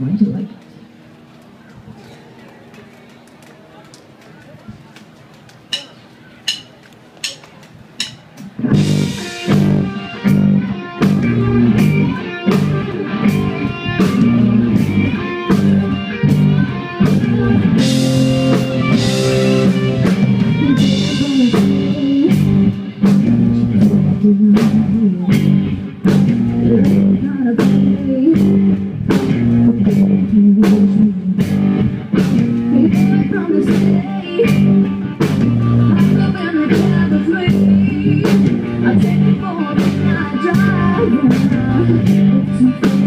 going to like it. Gonna